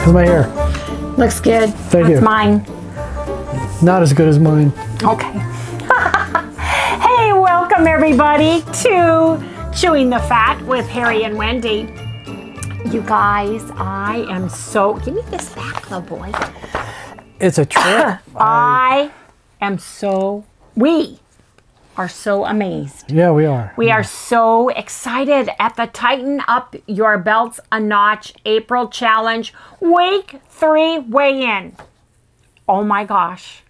How's my hair? Looks good. Thank That's you. mine. Not as good as mine. Okay. hey, welcome everybody to Chewing the Fat with Harry and Wendy. You guys, I am so. Give me this back, little boy. It's a trip. I am so. We are so amazed. yeah, we are. We are so excited at the Tighten Up Your Belts a Notch April Challenge Week 3 weigh in. Oh my gosh.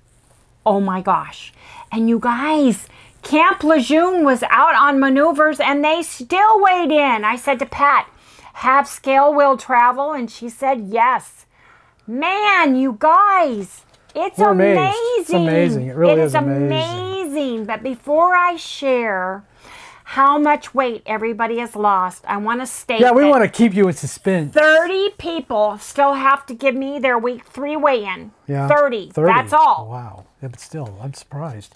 Oh my gosh. And you guys, Camp Lejeune was out on maneuvers and they still weighed in. I said to Pat, have scale will travel? And she said yes. Man, you guys, it's We're amazed. amazing. It's amazing. It really is amazing. amazing. But before I share how much weight everybody has lost, I want to state Yeah, we want to keep you in suspense. 30 people still have to give me their week three weigh in. Yeah. 30. That's all. Oh, wow. Yeah, but still, I'm surprised.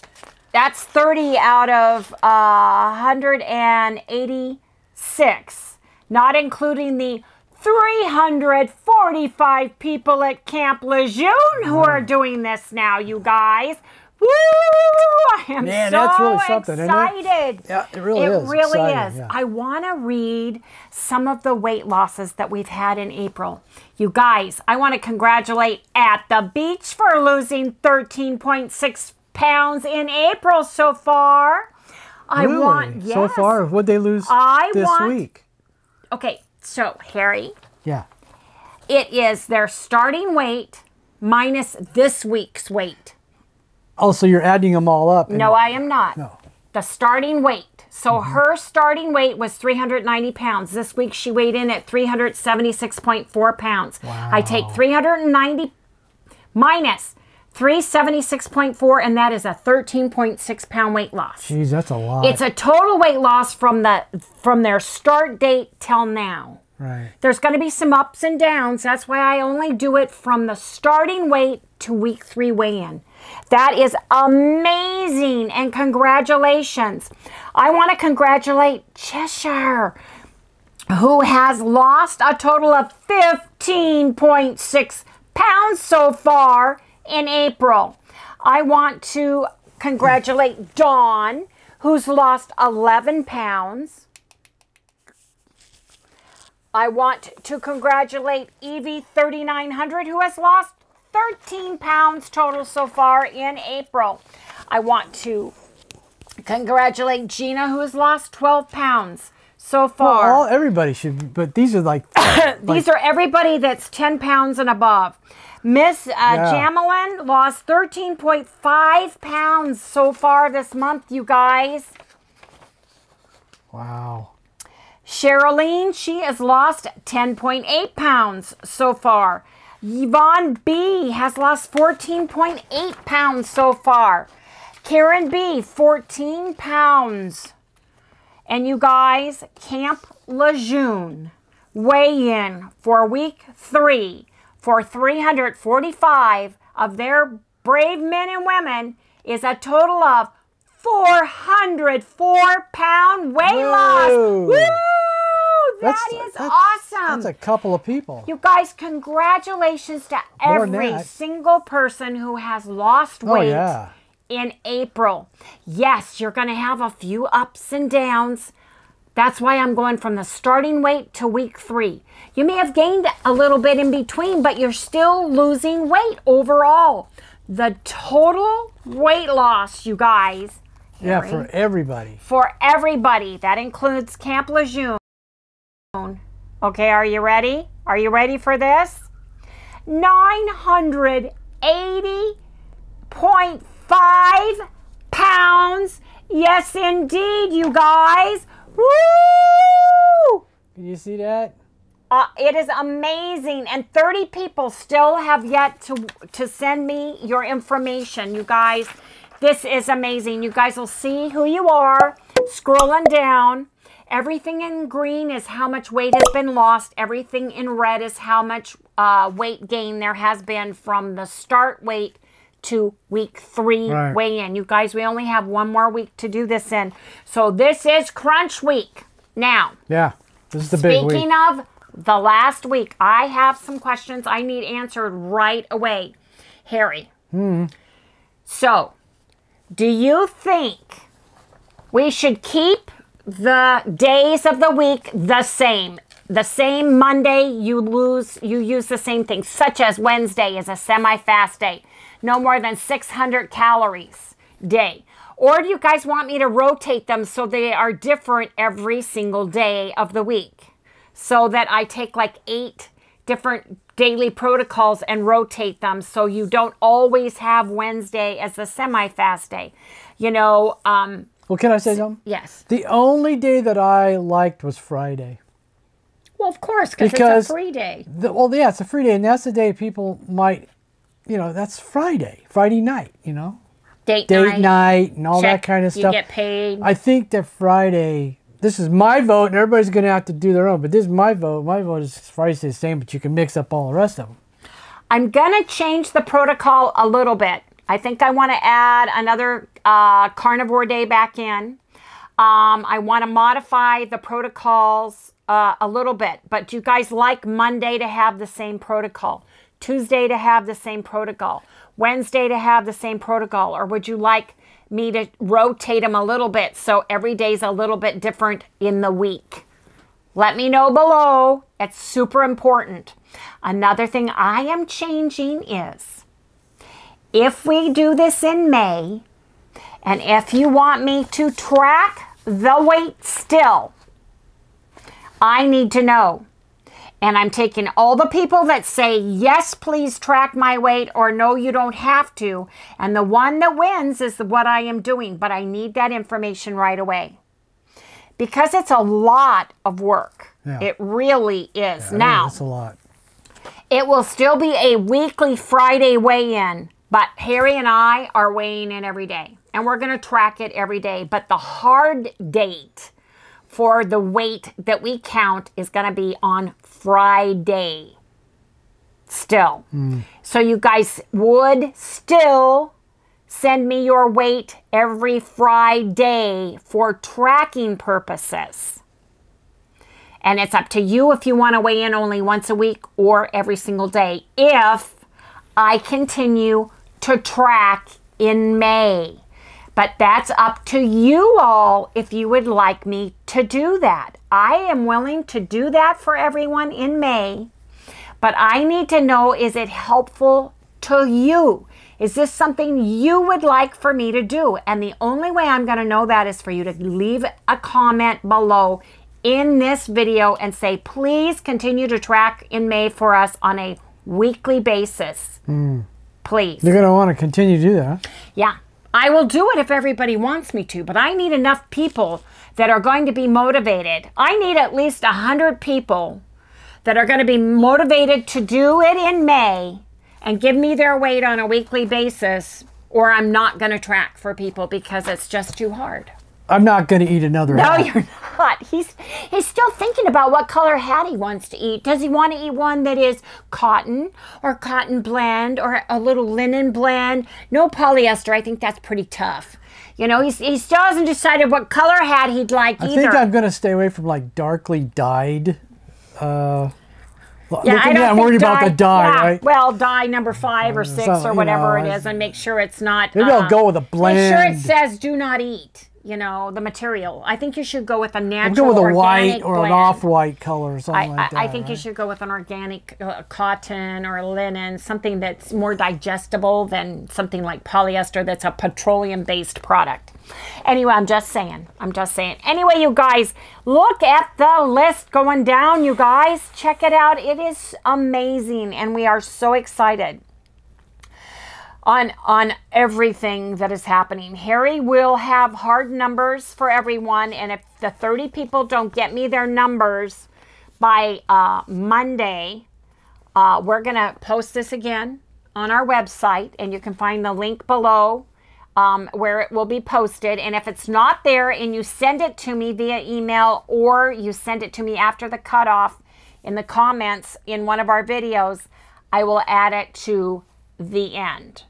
That's 30 out of uh, 186, not including the 345 people at Camp Lejeune who are mm. doing this now, you guys. Woo! I am Man, so that's really something, isn't it? excited. Yeah, it really it is It really exciting, is. yeah. I want to read some of the weight losses that we've had in April. You guys, I want to congratulate at the beach for losing 13.6 pounds in April so far. I really? want yes. So far, what'd they lose I this want- week? Okay, so Harry, Yeah. it is their starting weight minus this week's weight. Oh, so you're adding them all up. No, I am not. No. The starting weight. So mm-hmm. her starting weight was 390 pounds. This week she weighed in at 376.4 pounds. Wow. I take 390 minus 376.4, and that is a 13.6 pound weight loss. Jeez, that's a lot. It's a total weight loss from the from their start date till now. right. There's going to be some ups and downs. That's why I only do it from the starting weight to week three weigh in. That is amazing and congratulations. I want to congratulate Cheshire, who has lost a total of 15.6 pounds so far in April. I want to congratulate Dawn, who's lost 11 pounds. I want to congratulate Evie 3900 who has lost 13 pounds total so far in April. I want to congratulate Gina who has lost 12 pounds so far. All everybody should, but these are like, These are everybody that's 10 pounds and above. Miss uh, Jamelin lost 13.5 pounds so far this month, you guys. wow. Sherilyn, she has lost 10.8 pounds so far. Yvonne B has lost 14.8 pounds so far. Karen B, 14 pounds. And you guys, Camp Lejeune weigh in for week three for 345 of their brave men and women is a total of 404 pound weight loss. Whoa. Woo! That is that's- awesome. That's a couple of people. You guys, congratulations to More every single person who has lost oh, weight yeah. in April. Yes, you're going to have a few ups and downs. That's why I'm going from the starting weight to week three. You may have gained a little bit in between, but you're still losing weight overall. The total weight loss, you guys, Yeah, Harry, for everybody. for everybody, that includes Camp Lejeune. Okay, are you ready? Are you ready for this? 980.5 pounds. Yes, indeed, you guys. Woo! Can you see that? Uh, it is amazing, and 30 people still have yet to to send me your information. You guys, this is amazing. You guys will see who you are scrolling down. Everything in green is how much weight has been lost. Everything in red is how much uh, weight gain there has been from the start weight to week three Right. weigh in. You guys, we only have one more week to do this in. So this is crunch week. Now, Yeah. This is the big Speaking of the last week. I have some questions I need answered right away. Harry. Hmm. So, do you think we should keep the days of the week the same? The same Monday, you lose, you use the same thing, such as Wednesday is a semi fast day, no more than 600 calories day. Or do you guys want me to rotate them so they are different every single day of the week? So that I take like eight different daily protocols and rotate them so you don't always have Wednesday as the semi fast day. You know, um, Well, can I say something? yes. The only day that I liked was Friday. Well, of course, because it's a free day. The, well, yeah, it's a free day, and that's the day people might, you know, that's Friday, Friday night, you know, Date, date night, night, and all that kind of stuff. You get paid. I think that Friday. This is my vote, and everybody's going to have to do their own. But this is my vote. My vote is Friday's the same, but you can mix up all the rest of them. I'm going to change the protocol a little bit. I think I want to add another uh, carnivore day back in. Um, I want to modify the protocols uh, a little bit. But do you guys like Monday to have the same protocol? Tuesday to have the same protocol? Wednesday to have the same protocol? Or would you like me to rotate them a little bit so every day's a little bit different in the week? Let me know below. It's super important. Another thing I am changing is if we do this in May, and if you want me to track the weight still, I need to know. And I'm taking all the people that say, yes, please track my weight, or no, you don't have to. And the one that wins is what I am doing, but I need that information right away because it's a lot of work. Yeah. It really is. Know, now, that's a lot. it will still be a weekly Friday weigh in, but Harry and I are weighing in every day and we're going to track it every day. But the hard date for the weight that we count is going to be on Friday. Still. Hmm. So you guys would still send me your weight every Friday for tracking purposes. And it's up to you if you want to weigh in only once a week or every single day. If I continue to track in May. But that's up to you all if you would like me to do that. I am willing to do that for everyone in May. But I need to know is it helpful to you? Is this something you would like for me to do? And the only way I'm going to know that is for you to leave a comment below in this video and say, please continue to track in May for us on a weekly basis. Hmm. Please. You're going to want to continue to do that. Yeah. I will do it if everybody wants me to, but I need enough people that are going to be motivated. I need at least 100 people that are going to be motivated to do it in May and give me their weight on a weekly basis, or I'm not going to track for people because it's just too hard. I'm not going to eat another No, hat. you're not. He's he's still thinking about what color hat he wants to eat. Does he want to eat one that is cotton or cotton blend or a little linen blend? No polyester. I think that's pretty tough. You know, he's, he still hasn't decided what color hat he'd like I either. think I'm going to stay away from like darkly dyed. Uh, well, yeah, I don't me, I'm worried about the dye, yeah, right? Well, dye number five or six something, or whatever know, it is, and make sure it's not. Maybe I'll uh, go with a blend. Make sure it says "do not eat." You know the material. I think you should go with a natural. I'm going with a white or an off-white color or something I, like that. I, I think you should go with an organic uh, cotton or linen, something that's more digestible than something like polyester that's a petroleum based product. Anyway, I'm just saying. I'm just saying. Anyway, you guys, look at the list going down, you guys. Check it out. It is amazing, and we are so excited on on everything that is happening. Harry will have hard numbers for everyone, and if the 30 people don't get me their numbers by uh, Monday, uh, we're gonna post this again on our website, and you can find the link below. Um, where it will be posted. And if it's not there and you send it to me via email or you send it to me after the cutoff in the comments in one of our videos, I will add it to the end.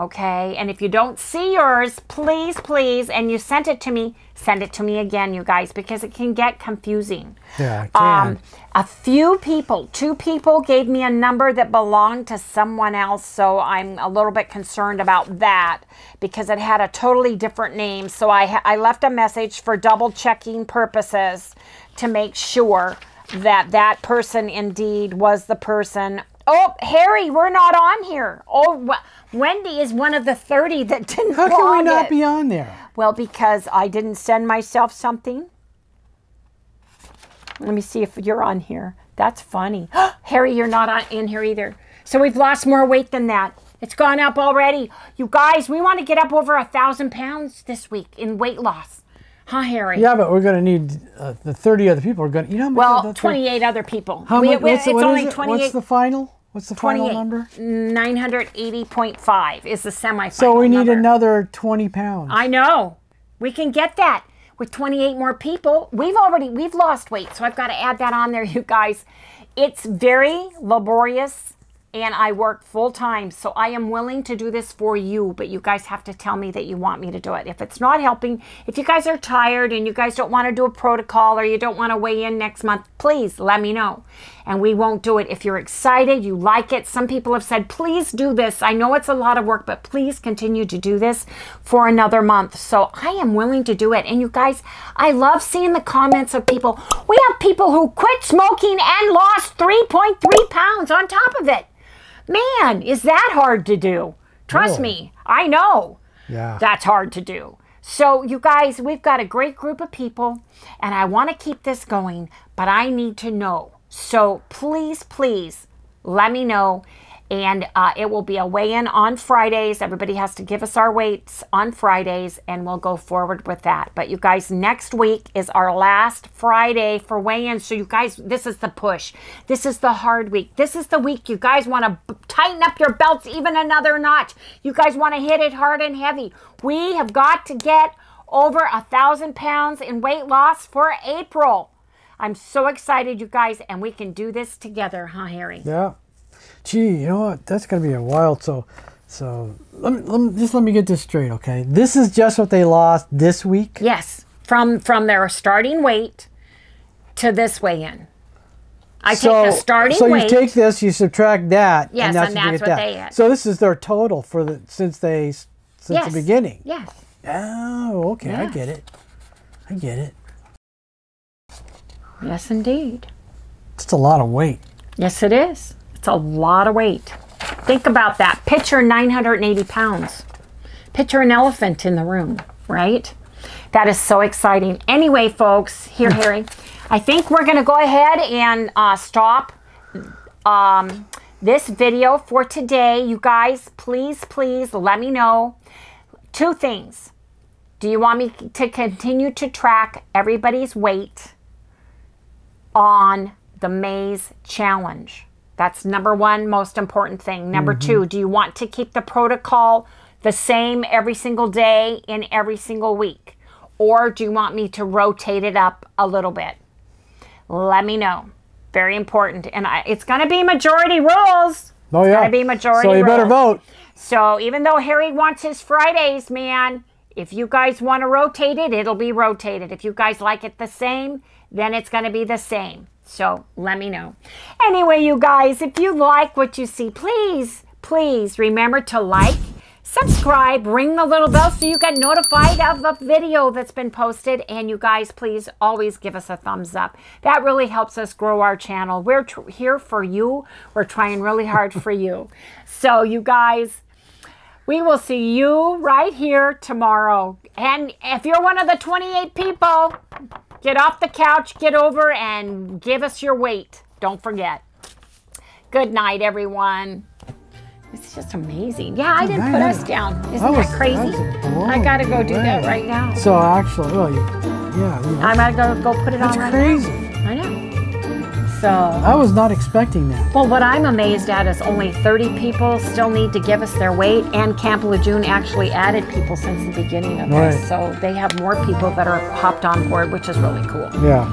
Okay. And if you don't see yours, please, please, and you sent it to me, send it to me again, you guys, because it can get confusing. Yeah, I can. Um, a few people, two people gave me a number that belonged to someone else, so I'm a little bit concerned about that because it had a totally different name. So I, ha- I left a message for double checking purposes to make sure that that person indeed was the person. Oh, Harry, we're not on here. Oh, Wendy is one of the 30 that didn't How can we not it. be on there? Well, because I didn't send myself something. Let me see if you're on here. That's funny. Harry, you're not on, in here either. So we've lost more weight than that. It's gone up already. You guys, we want to get up over a thousand pounds this week in weight loss. Huh, Harry? Yeah, but we're going to need uh, the 30 other people are going to, you know Well, 28 other people. How We- much, we- it's only it? 28. What's the final? What's the final number? 980.5 is the semifinal. So we need number. another 20 pounds. I know. We can get that with 28 more people. We've already we've lost weight, so I've got to add that on there, you guys. It's very laborious and I work full time, so I am willing to do this for you, but you guys have to tell me that you want me to do it. If it's not helping, if you guys are tired and you guys don't want to do a protocol or you don't want to weigh in next month, please let me know. And we won't do it. If you're excited, you like it. Some people have said, please do this. I know it's a lot of work, but please continue to do this for another month. So I am willing to do it. And you guys, I love seeing the comments of people. We have people who quit smoking and lost 3.3 pounds on top of it. Man, is that hard to do? Trust me, I know. Yeah. That's hard to do. So, you guys, we've got a great group of people, and I want to keep this going, but I need to know. So, please, please let me know. And uh, it will be a weigh in on Fridays. Everybody has to give us our weights on Fridays, and we'll go forward with that. But you guys, next week is our last Friday for weigh in. So, you guys, this is the push. This is the hard week. This is the week you guys want to tighten up your belts even another notch. You guys want to hit it hard and heavy. We have got to get over a thousand pounds in weight loss for April. I'm so excited, you guys, and we can do this together, huh, Harry? Yeah. Gee, you know what? That's gonna be a wild. So, so let me, let me just let me get this straight, okay? This is just what they lost this week. Yes, from from their starting weight to this weigh-in. I so, take the starting weight. so weight. you take this, you subtract that, Yes, and that's, and what, you that's get what that. they get. So this is their total for the since they since yes. the beginning. Yes. Oh, okay, I get it. I get it. Yes, indeed. It's a lot of weight. Yes, it is. It's a lot of weight. Think about that. Picture 980 pounds. Picture an elephant in the room, right? That is so exciting. Anyway, folks, here, Harry, I think we're going to go ahead and uh, stop um, this video for today. You guys, please, please let me know two things. Do you want me to continue to track everybody's weight on the May's challenge? That's number one, most important thing. Number mm-hmm. two, do you want to keep the protocol the same every single day in every single week? Or do you want me to rotate it up a little bit? Let me know. Very important. And I, it's going to be majority rules. Oh yeah. gotta be majority So you better rules. vote. So even though Harry wants his Fridays, man, if you guys want to rotate it, it'll be rotated. If you guys like it the same, then it's going to be the same. So let me know. Anyway, you guys, if you like what you see, please, please remember to like, subscribe, ring the little bell so you get notified of a video that's been posted. And you guys, please always give us a thumbs up. That really helps us grow our channel. We're here for you. We're trying really hard for you. So, you guys, we will see you right here tomorrow. And if you're one of the 28 people, get off the couch, get over, and give us your weight. Don't forget. Good night, everyone. It's just amazing. Yeah, I didn't put us down. Isn't That was- that crazy? that I gotta go do that right now. So actually, well, you, yeah, I'm gonna go, go put it that's on right crazy. now. I know. So. I was not expecting that. Well, what I'm amazed at is only 30 people still need to give us their weight, and Camp Lejeune actually added people since the beginning of Right. this. So they have more people that are hopped on board, which is really cool. Yeah.